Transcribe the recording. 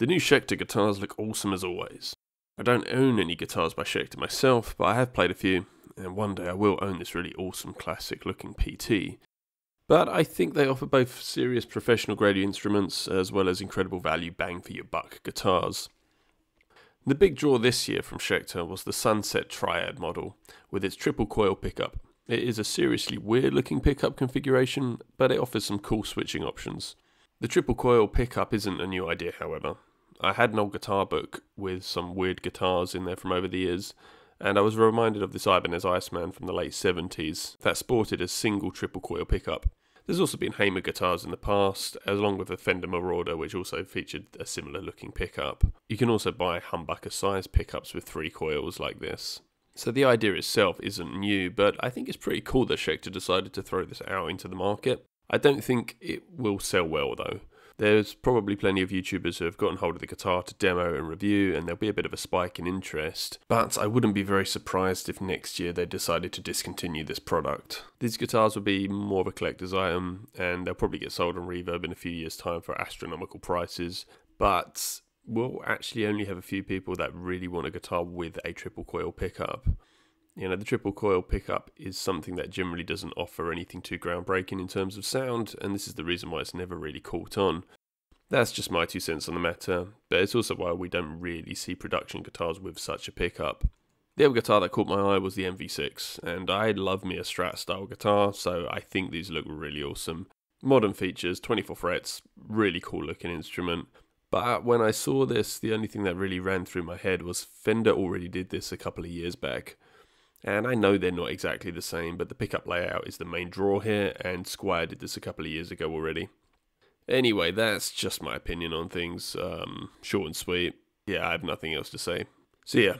The new Schecter guitars look awesome as always. I don't own any guitars by Schecter myself, but I have played a few, and one day I will own this really awesome classic looking PT. But I think they offer both serious professional grade instruments as well as incredible value bang for your buck guitars. The big draw this year from Schecter was the Sunset Triad model with its triple coil pickup. It is a seriously weird looking pickup configuration, but it offers some cool switching options. The triple coil pickup isn't a new idea, however. I had an old guitar book with some weird guitars in there from over the years, and I was reminded of this Ibanez Iceman from the late 70s that sported a single triple coil pickup. There's also been Hamer guitars in the past, as along with a Fender Marauder, which also featured a similar looking pickup. You can also buy humbucker size pickups with three coils like this. So the idea itself isn't new, but I think it's pretty cool that Schecter decided to throw this out into the market. I don't think it will sell well though. There's probably plenty of YouTubers who have gotten hold of the guitar to demo and review, and there'll be a bit of a spike in interest. But I wouldn't be very surprised if next year they decided to discontinue this product. These guitars will be more of a collector's item, and they'll probably get sold on Reverb in a few years' time for astronomical prices. But we'll actually only have a few people that really want a guitar with a triple coil pickup. You know, the triple coil pickup is something that generally doesn't offer anything too groundbreaking in terms of sound, and this is the reason why it's never really caught on. That's just my two cents on the matter, but it's also why we don't really see production guitars with such a pickup. The other guitar that caught my eye was the MV6, and I love me a Strat style guitar, so I think these look really awesome. Modern features, 24 frets, really cool looking instrument. But when I saw this, the only thing that really ran through my head was Fender already did this a couple of years back. And I know they're not exactly the same, but the pickup layout is the main draw here, and Squier did this a couple of years ago already. Anyway, that's just my opinion on things. Um, short and sweet. Yeah, I have nothing else to say. See ya.